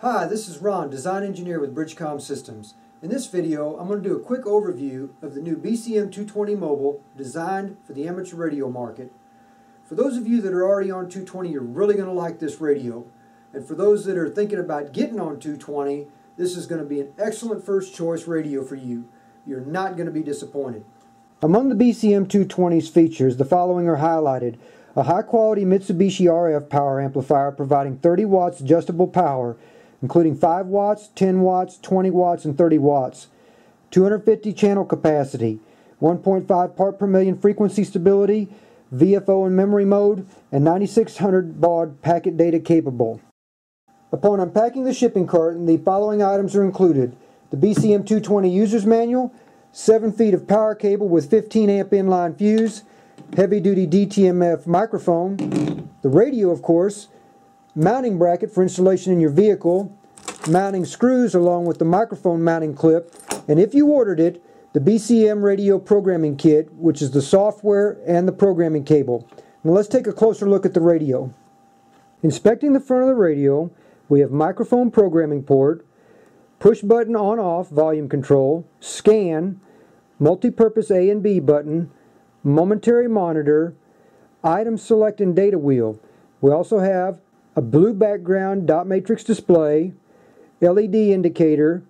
Hi, this is Ron, Design Engineer with Bridgecom Systems. In this video, I'm going to do a quick overview of the new BCM 220 Mobile designed for the amateur radio market. For those of you that are already on 220, you're really going to like this radio. And for those that are thinking about getting on 220, this is going to be an excellent first choice radio for you. You're not going to be disappointed. Among the BCM 220's features, the following are highlighted. A high-quality Mitsubishi RF power amplifier providing 30 watts adjustable power, including 5 watts, 10 watts, 20 watts, and 30 watts. 250 channel capacity, 1.5 part per million frequency stability, VFO and memory mode, and 9600 baud packet data capable. Upon unpacking the shipping carton, the following items are included. The BCM 220 user's manual, 7 feet of power cable with 15 amp inline fuse, heavy duty DTMF microphone, the radio of course, mounting bracket for installation in your vehicle, mounting screws along with the microphone mounting clip, and if you ordered it, the BCM radio programming kit, which is the software and the programming cable. Now let's take a closer look at the radio. Inspecting the front of the radio, we have microphone programming port, push button on off volume control, scan, multi-purpose A and B button, momentary monitor, item select and data wheel. We also have a blue background dot matrix display, LED indicator,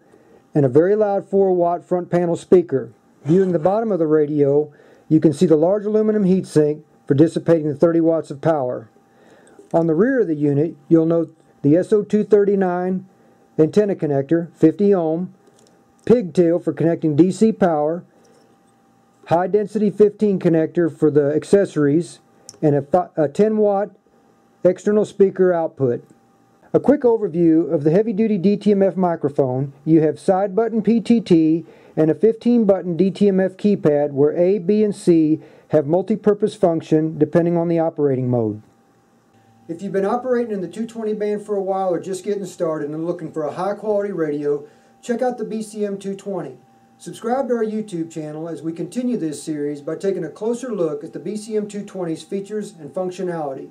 and a very loud 4 watt front panel speaker. Viewing the bottom of the radio, you can see the large aluminum heatsink for dissipating the 30 watts of power. On the rear of the unit, you'll note the SO239 antenna connector, 50 ohm, pigtail for connecting DC power, high density 15 connector for the accessories, and a, a 10 watt external speaker output. A quick overview of the heavy duty DTMF microphone. You have side button PTT and a 15 button DTMF keypad where A, B, and C have multi-purpose function depending on the operating mode. If you've been operating in the 220 band for a while or just getting started and looking for a high quality radio, check out the BCM 220. Subscribe to our YouTube channel as we continue this series by taking a closer look at the BCM 220's features and functionality.